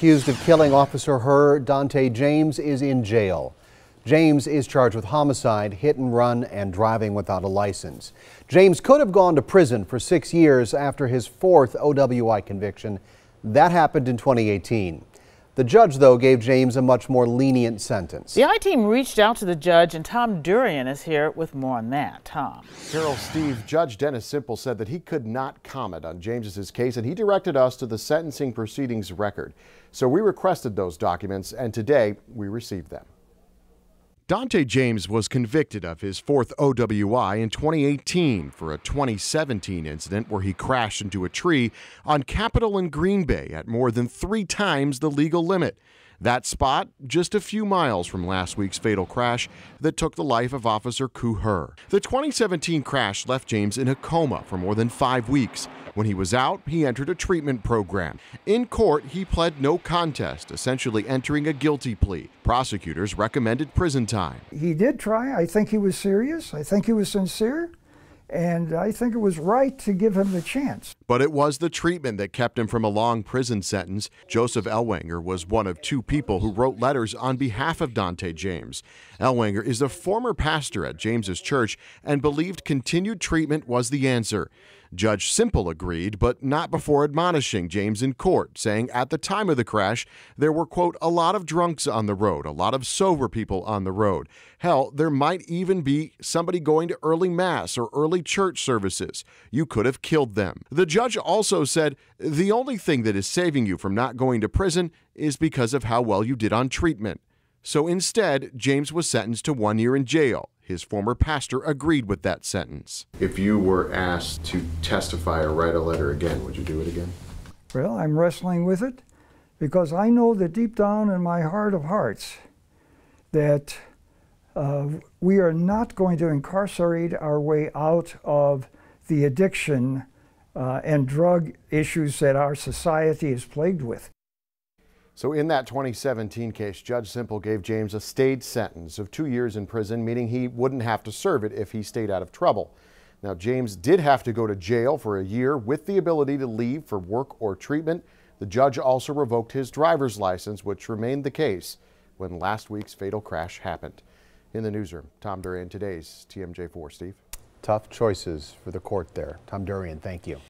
Accused of killing Officer Her, Dante James is in jail. James is charged with homicide, hit and run, and driving without a license. James could have gone to prison for six years after his fourth OWI conviction. That happened in 2018. The judge, though, gave James a much more lenient sentence. The I-team reached out to the judge, and Tom Durian is here with more on that. Tom. Carol Steve, Judge Dennis Cimpl said that he could not comment on James's case, and he directed us to the sentencing proceedings record. So we requested those documents, and today we received them. Dante James was convicted of his fourth OWI in 2018 for a 2017 incident where he crashed into a tree on Capitol in Green Bay at more than three times the legal limit. That spot, just a few miles from last week's fatal crash that took the life of Officer Kuo Her. The 2017 crash left James in a coma for more than five weeks. When he was out, he entered a treatment program. In court, he pled no contest, essentially entering a guilty plea. Prosecutors recommended prison time. He did try. I think he was serious. I think he was sincere and I think it was right to give him the chance. But it was the treatment that kept him from a long prison sentence. Joseph Ellwanger was one of two people who wrote letters on behalf of Dante James. Ellwanger is a former pastor at James's church and believed continued treatment was the answer. Judge Cimpl agreed, but not before admonishing James in court, saying at the time of the crash, there were, quote, a lot of drunks on the road, a lot of sober people on the road. Hell, there might even be somebody going to early mass or early church services. You could have killed them. The judge also said the only thing that is saving you from not going to prison is because of how well you did on treatment. So instead, James was sentenced to one year in jail. His former pastor agreed with that sentence. If you were asked to testify or write a letter again, would you do it again? Well, I'm wrestling with it because I know that deep down in my heart of hearts that uh, we are not going to incarcerate our way out of the addiction uh, and drug issues that our society is plagued with. So in that 2017 case, Judge Cimpl gave James a stayed sentence of two years in prison, meaning he wouldn't have to serve it if he stayed out of trouble. Now, James did have to go to jail for a year with the ability to leave for work or treatment. The judge also revoked his driver's license, which remained the case when last week's fatal crash happened. In the newsroom, Tom Durian, today's TMJ4. Steve? Tough choices for the court there. Tom Durian, thank you.